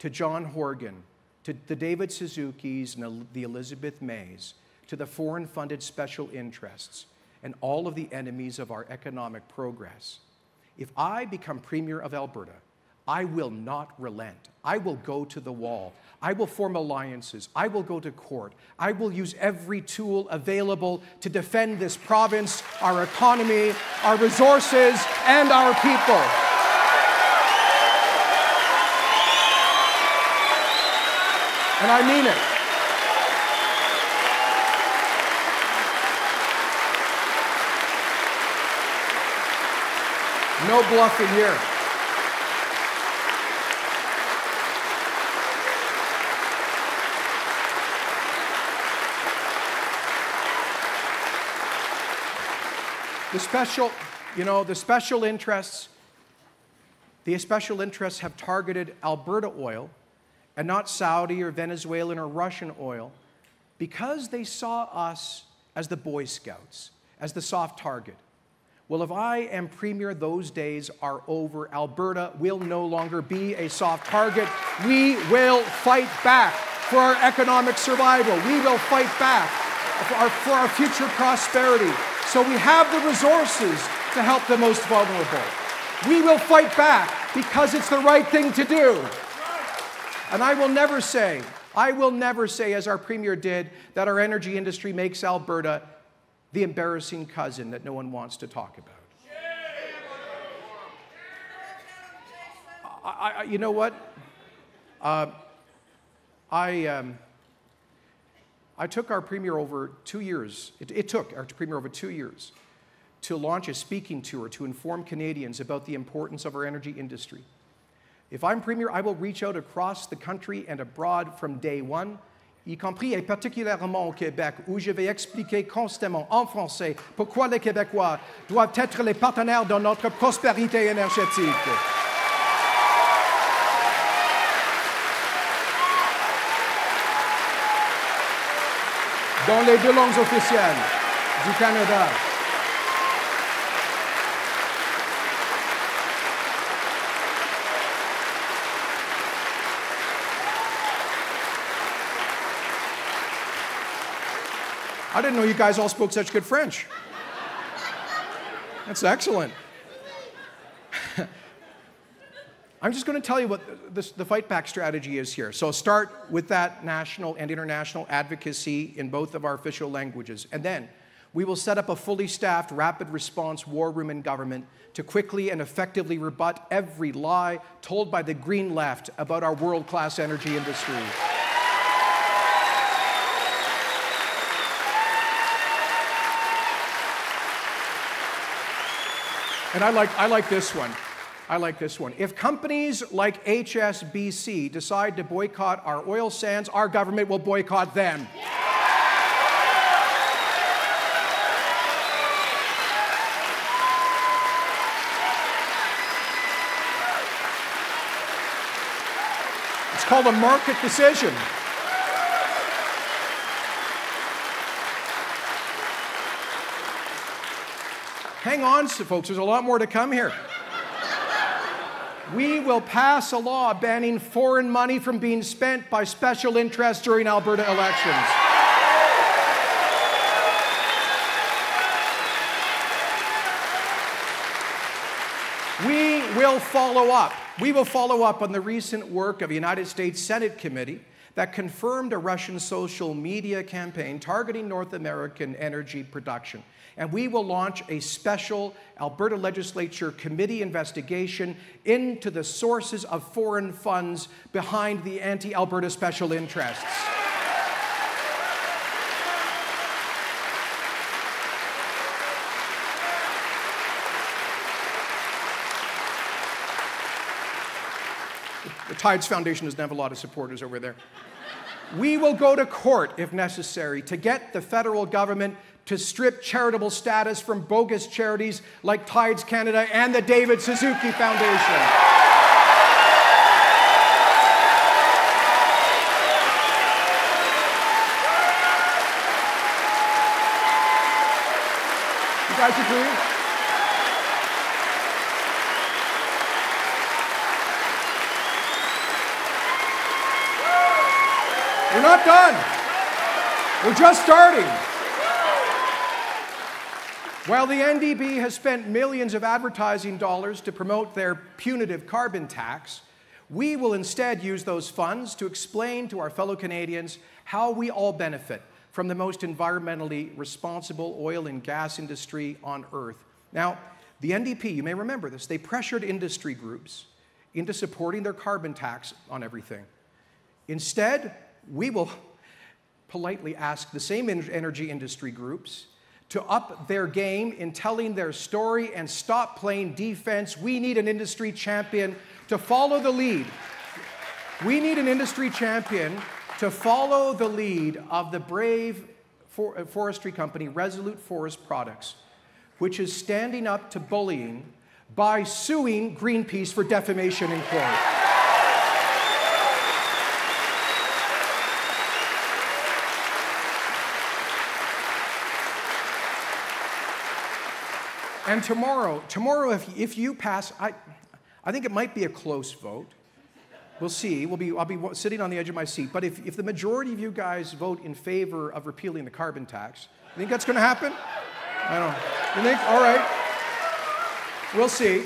[SPEAKER 1] to John Horgan, to the David Suzuki's and the Elizabeth Mays, to the foreign funded special interests, and all of the enemies of our economic progress. If I become Premier of Alberta, I will not relent. I will go to the wall. I will form alliances. I will go to court. I will use every tool available to defend this province, our economy, our resources, and our people. And I mean it. No bluffing here. The special, you know, the special interests, the special interests have targeted Alberta oil and not Saudi or Venezuelan or Russian oil because they saw us as the Boy Scouts, as the soft target. Well, if I am premier, those days are over. Alberta will no longer be a soft target. We will fight back for our economic survival. We will fight back for our, for our future prosperity. So we have the resources to help the most vulnerable. We will fight back because it's the right thing to do. And I will never say, I will never say, as our Premier did, that our energy industry makes Alberta the embarrassing cousin that no one wants to talk about. I, I, you know what? Uh, I, um, I took our premier over two years, it, it, took our premier over two years to launch a speaking tour to inform Canadians about the importance of our energy industry. If I'm premier, I will reach out across the country and abroad from day one, y compris et particulièrement au Québec, où je vais expliquer constamment en français pourquoi les Québécois doivent être les partenaires dans notre prospérité énergétique. dans les deux langues officielles du Canada. I didn't know you guys all spoke such good French. That's excellent. I'm just going to tell you what the fight back strategy is here. So start with that national and international advocacy in both of our official languages. And then we will set up a fully staffed rapid response war room in government to quickly and effectively rebut every lie told by the green left about our world class energy industry. And I like, I like this one. I like this one. If companies like HSBC decide to boycott our oil sands, our government will boycott them. It's called a market decision. Hang on, folks, there's a lot more to come here. We will pass a law banning foreign money from being spent by special interests during Alberta elections. We will follow up. We will follow up on the recent work of a United States Senate committee that confirmed a Russian social media campaign targeting North American energy production. And we will launch a special Alberta Legislature committee investigation into the sources of foreign funds behind the anti Alberta special interests. The Tides Foundation doesn't have a lot of supporters over there. We will go to court if necessary to get the federal government to strip charitable status from bogus charities like Tides Canada and the David Suzuki Foundation. You guys agree? We're not done. We're just starting. While the NDP has spent millions of advertising dollars to promote their punitive carbon tax, we will instead use those funds to explain to our fellow Canadians how we all benefit from the most environmentally responsible oil and gas industry on earth. Now, the NDP, you may remember this, they pressured industry groups into supporting their carbon tax on everything. Instead, we will politely ask the same energy industry groups to up their game in telling their story and stop playing defense. We need an industry champion to follow the lead. We need an industry champion to follow the lead of the brave for, uh, forestry company Resolute Forest Products, which is standing up to bullying by suing Greenpeace for defamation in court. And tomorrow, tomorrow, if, if you pass, I, I think it might be a close vote. We'll see. We'll be, I'll be sitting on the edge of my seat. But if, if the majority of you guys vote in favor of repealing the carbon tax, you think that's going to happen? I don't know. You think? All right. We'll see.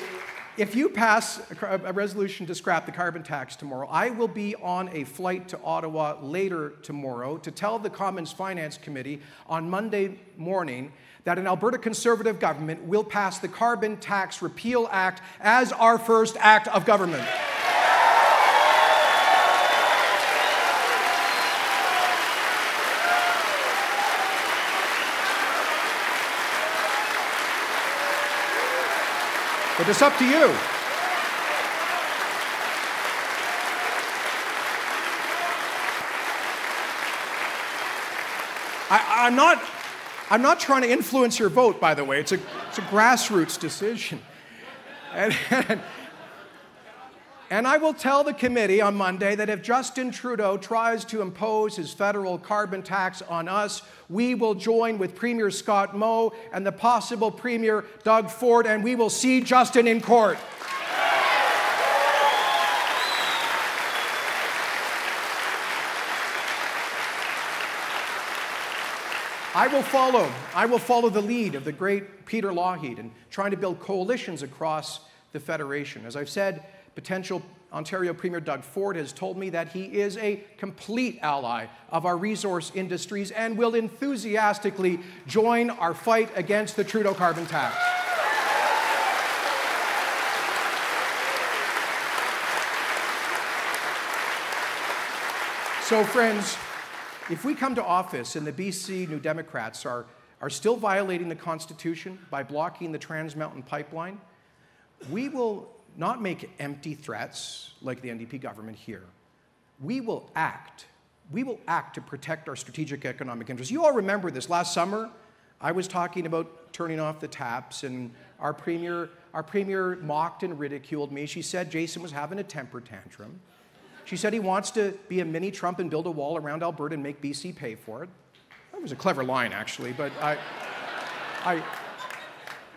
[SPEAKER 1] If you pass a, a resolution to scrap the carbon tax tomorrow, I will be on a flight to Ottawa later tomorrow to tell the Commons Finance Committee on Monday morning that an Alberta Conservative government will pass the Carbon Tax Repeal Act as our first act of government. But it's up to you. I, am not I'm not trying to influence your vote, by the way. It's a, it's a grassroots decision. And, and, and I will tell the committee on Monday that if Justin Trudeau tries to impose his federal carbon tax on us, we will join with Premier Scott Moe and the possible Premier Doug Ford, and we will see Justin in court. I will follow. I will follow the lead of the great Peter Lougheed in trying to build coalitions across the Federation. As I've said, potential Ontario Premier Doug Ford has told me that he is a complete ally of our resource industries and will enthusiastically join our fight against the Trudeau carbon tax. So, friends, if we come to office and the BC New Democrats are, are still violating the Constitution by blocking the Trans Mountain Pipeline, we will not make empty threats like the NDP government here. We will act. We will act to protect our strategic economic interests. You all remember this. Last summer, I was talking about turning off the taps, and our premier, our premier mocked and ridiculed me. She said Jason was having a temper tantrum. She said he wants to be a mini Trump and build a wall around Alberta and make BC pay for it. That was a clever line, actually, but I, I,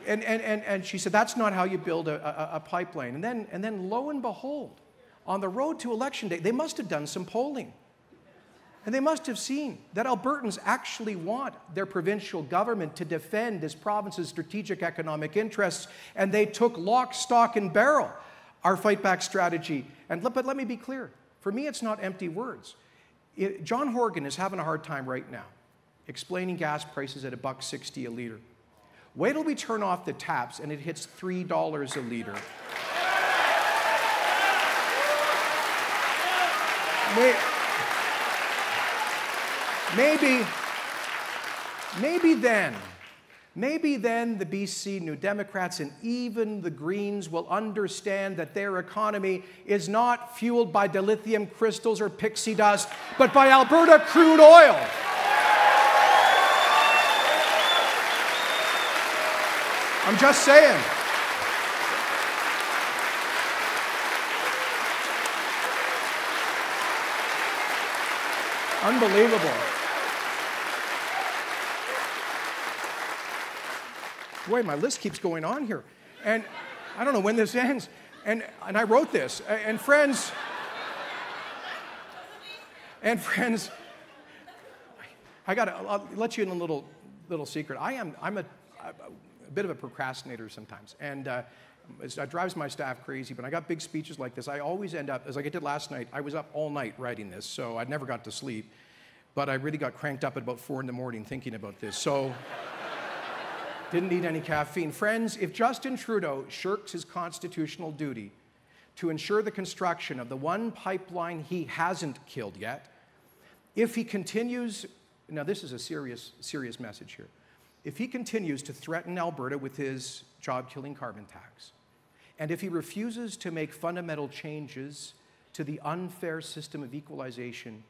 [SPEAKER 1] And, and, and, and she said, that's not how you build a, a, a pipeline. And then, and then lo and behold, on the road to election day, they must have done some polling. And they must have seen that Albertans actually want their provincial government to defend this province's strategic economic interests, and they took lock, stock, and barrel our fight back strategy. And but let me be clear: for me, it's not empty words. It, John Horgan is having a hard time right now explaining gas prices at a buck sixty a liter. Wait till we turn off the taps and it hits three dollars a liter. May, maybe, maybe then, maybe then the BC New Democrats and even the Greens will understand that their economy is not fueled by dilithium crystals or pixie dust, but by Alberta crude oil. I'm just saying. Unbelievable. Boy, my list keeps going on here. And I don't know when this ends. And, and I wrote this. And friends, and friends, I got to let you in a little, little secret. I am, I'm a, a bit of a procrastinator sometimes. And uh, it drives my staff crazy. But I got big speeches like this. I always end up, as like I did last night, I was up all night writing this, so I never got to sleep. But I really got cranked up at about four in the morning thinking about this. So didn't need any caffeine. Friends, if Justin Trudeau shirks his constitutional duty to ensure the construction of the one pipeline he hasn't killed yet, if he continues, now this is a serious, serious message here. If he continues to threaten Alberta with his job killing carbon tax, and if he refuses to make fundamental changes to the unfair system of equalization,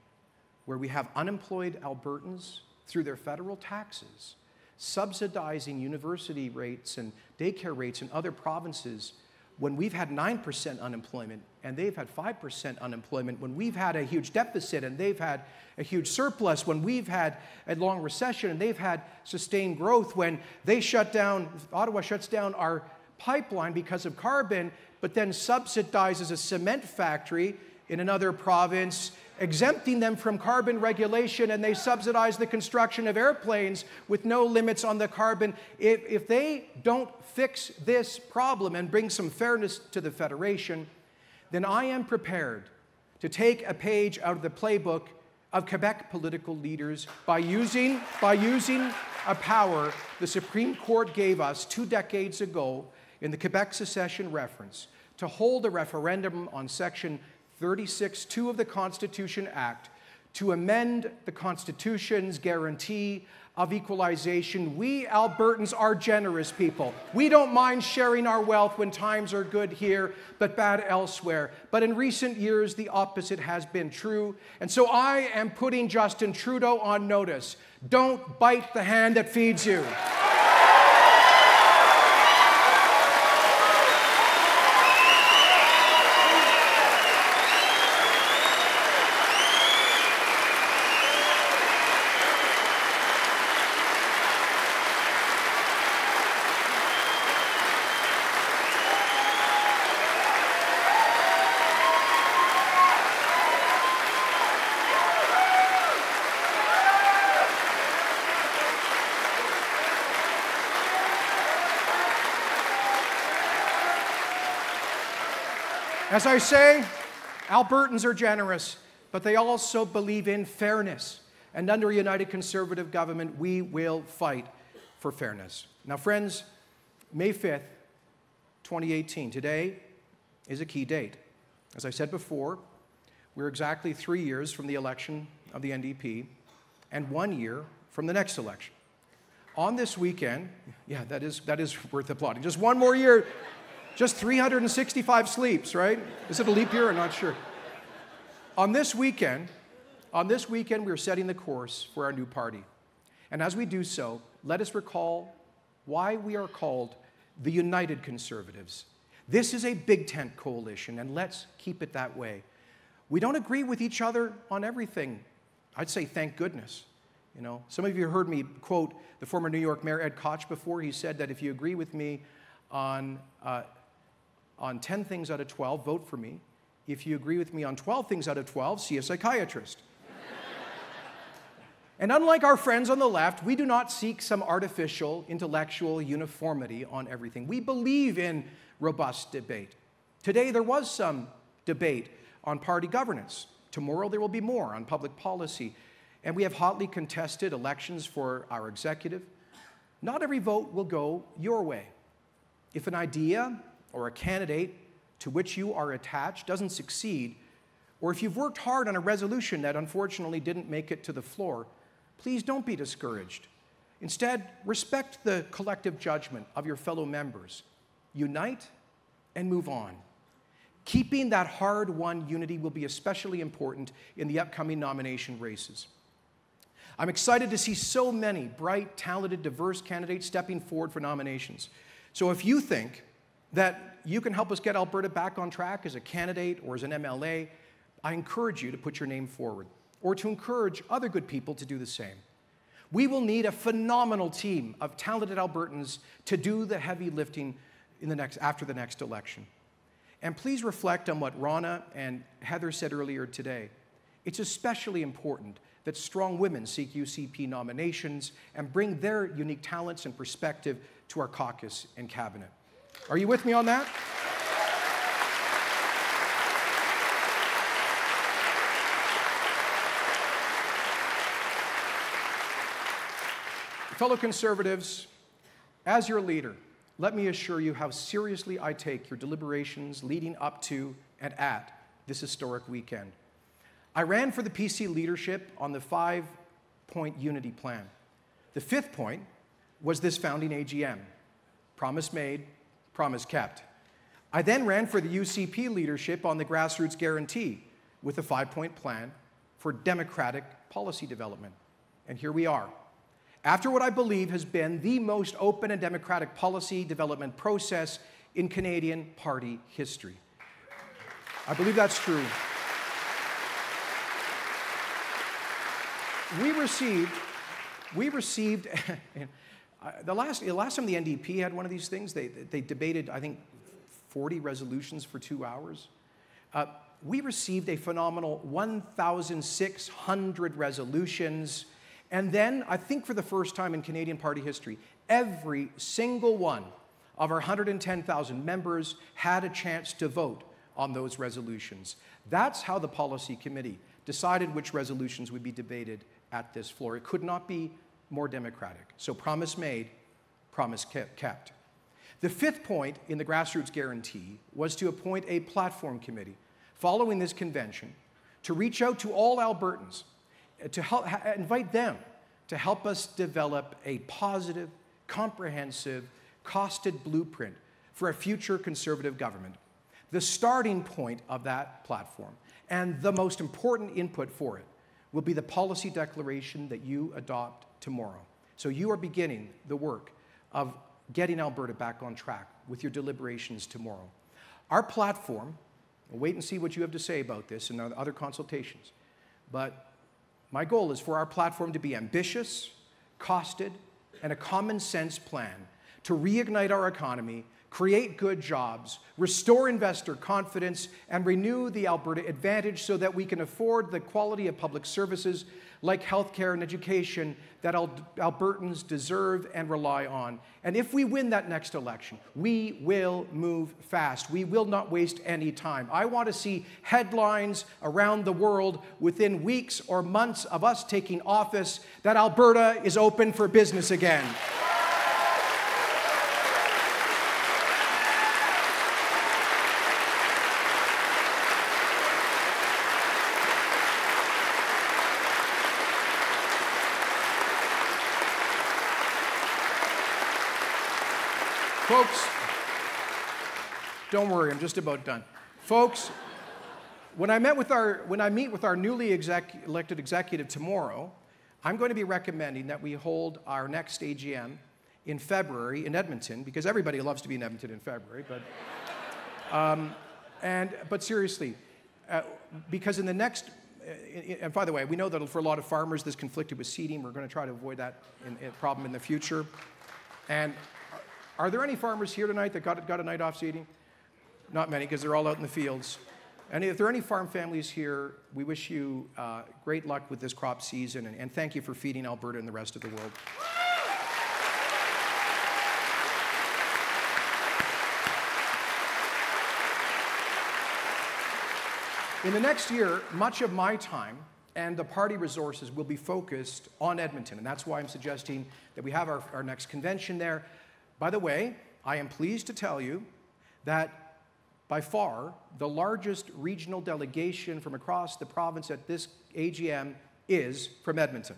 [SPEAKER 1] where we have unemployed Albertans through their federal taxes subsidizing university rates and daycare rates in other provinces when we've had 9% unemployment and they've had 5% unemployment, when we've had a huge deficit and they've had a huge surplus, when we've had a long recession and they've had sustained growth, when they shut down, Ottawa shuts down our pipeline because of carbon, but then subsidizes a cement factory in another province, exempting them from carbon regulation, and they subsidize the construction of airplanes with no limits on the carbon. If, if they don't fix this problem and bring some fairness to the Federation, then I am prepared to take a page out of the playbook of Quebec political leaders by using, by using a power the Supreme Court gave us two decades ago in the Quebec secession reference to hold a referendum on Section 36.2 of the Constitution Act to amend the Constitution's guarantee of equalization. We Albertans are generous people. We don't mind sharing our wealth when times are good here, but bad elsewhere. But in recent years, the opposite has been true. And so I am putting Justin Trudeau on notice. Don't bite the hand that feeds you. As I say, Albertans are generous, but they also believe in fairness. And under a united conservative government, we will fight for fairness. Now, friends, May 5th, 2018, today is a key date. As I said before, we're exactly three years from the election of the NDP and one year from the next election. On this weekend, yeah, that is, that is worth applauding. Just one more year just 365 sleeps, right? Is it a leap year? I'm not sure. On this weekend, on this weekend, we're setting the course for our new party. And as we do so, let us recall why we are called the United Conservatives. This is a big tent coalition, and let's keep it that way. We don't agree with each other on everything. I'd say thank goodness. You know, some of you heard me quote the former New York Mayor Ed Koch before. He said that if you agree with me on, uh, on 10 things out of 12, vote for me. If you agree with me on 12 things out of 12, see a psychiatrist. and unlike our friends on the left, we do not seek some artificial intellectual uniformity on everything. We believe in robust debate. Today, there was some debate on party governance. Tomorrow, there will be more on public policy. And we have hotly contested elections for our executive. Not every vote will go your way. If an idea or a candidate to which you are attached doesn't succeed, or if you've worked hard on a resolution that unfortunately didn't make it to the floor, please don't be discouraged. Instead, respect the collective judgment of your fellow members. Unite and move on. Keeping that hard won unity will be especially important in the upcoming nomination races. I'm excited to see so many bright, talented, diverse candidates stepping forward for nominations. So if you think that you can help us get Alberta back on track as a candidate or as an MLA, I encourage you to put your name forward or to encourage other good people to do the same. We will need a phenomenal team of talented Albertans to do the heavy lifting in the next, after the next election. And please reflect on what Rana and Heather said earlier today. It's especially important that strong women seek UCP nominations and bring their unique talents and perspective to our caucus and cabinet. Are you with me on that? Fellow Conservatives, as your leader, let me assure you how seriously I take your deliberations leading up to and at this historic weekend. I ran for the PC leadership on the five point unity plan. The fifth point was this founding AGM promise made, promise kept. I then ran for the UCP leadership on the grassroots guarantee with a five point plan for democratic policy development. And here we are. After what I believe has been the most open and democratic policy development process in Canadian party history. I believe that's true. we received, we received, the last, the last time the NDP had one of these things, they, they debated, I think, 40 resolutions for two hours. Uh, we received a phenomenal 1,600 resolutions. And then, I think for the first time in Canadian party history, every single one of our 110,000 members had a chance to vote on those resolutions. That's how the policy committee decided which resolutions would be debated at this floor. It could not be more democratic. So, promise made, promise kept. The fifth point in the grassroots guarantee was to appoint a platform committee following this convention to reach out to all Albertans, uh, to help, invite them to help us develop a positive, comprehensive, costed blueprint for a future conservative government. The starting point of that platform and the most important input for it will be the policy declaration that you adopt tomorrow. So you are beginning the work of getting Alberta back on track with your deliberations tomorrow. Our platform, we'll wait and see what you have to say about this in other consultations, but my goal is for our platform to be ambitious, costed, and a common sense plan to reignite our economy create good jobs, restore investor confidence, and renew the Alberta advantage so that we can afford the quality of public services like healthcare and education that Albertans deserve and rely on. And if we win that next election, we will move fast. We will not waste any time. I want to see headlines around the world within weeks or months of us taking office that Alberta is open for business again. Folks, don't worry, I'm just about done. Folks, when I, met with our, when I meet with our newly exec, elected executive tomorrow, I'm going to be recommending that we hold our next AGM in February in Edmonton, because everybody loves to be in Edmonton in February, but, um, and, but seriously, uh, because in the next and by the way, we know that for a lot of farmers, this conflicted with seeding. We're going to try to avoid that in, in problem in the future. And are there any farmers here tonight that got, got a night off seeding? Not many, because they're all out in the fields. And if there are any farm families here, we wish you uh, great luck with this crop season, and, and thank you for feeding Alberta and the rest of the world. In the next year, much of my time and the party resources will be focused on Edmonton, and that's why I'm suggesting that we have our, our next convention there. By the way, I am pleased to tell you that by far the largest regional delegation from across the province at this AGM is from Edmonton.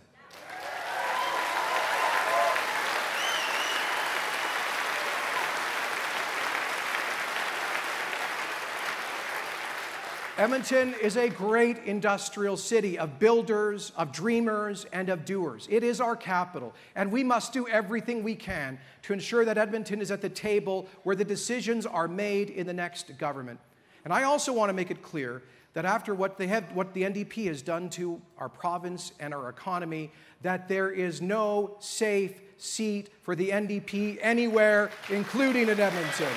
[SPEAKER 1] Edmonton is a great industrial city of builders, of dreamers, and of doers. It is our capital, and we must do everything we can to ensure that Edmonton is at the table where the decisions are made in the next government. And I also want to make it clear that after what, they have, what the NDP has done to our province and our economy, that there is no safe seat for the NDP anywhere, including in Edmonton.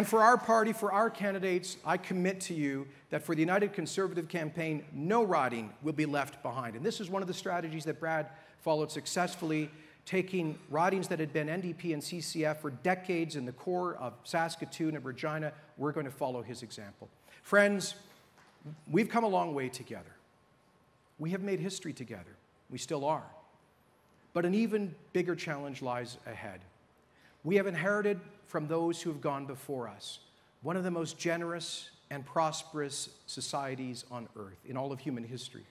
[SPEAKER 1] And for our party, for our candidates, I commit to you that for the United Conservative campaign, no riding will be left behind. And this is one of the strategies that Brad followed successfully, taking ridings that had been NDP and CCF for decades in the core of Saskatoon and Regina. We're going to follow his example. Friends, we've come a long way together. We have made history together. We still are. But an even bigger challenge lies ahead. We have inherited from those who have gone before us one of the most generous and prosperous societies on earth in all of human history.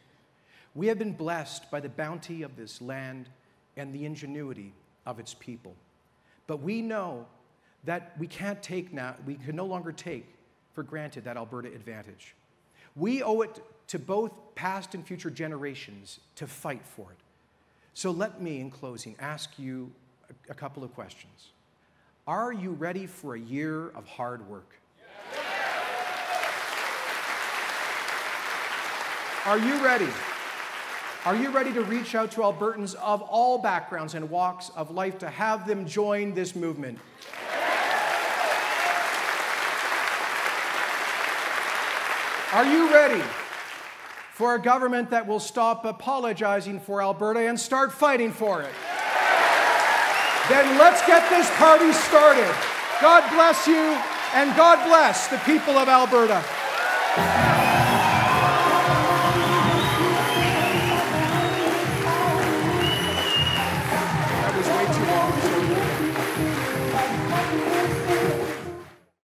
[SPEAKER 1] We have been blessed by the bounty of this land and the ingenuity of its people. But we know that we can't take now, we can no longer take for granted that Alberta advantage. We owe it to both past and future generations to fight for it. So let me, in closing, ask you a, couple of questions. Are you ready for a year of hard work? Are you ready? Are you ready to reach out to Albertans of all backgrounds and walks of life to have them join this movement? Are you ready for a government that will stop apologizing for Alberta and start fighting for it? Then let's get this party started. God bless you, and God bless the people of Alberta.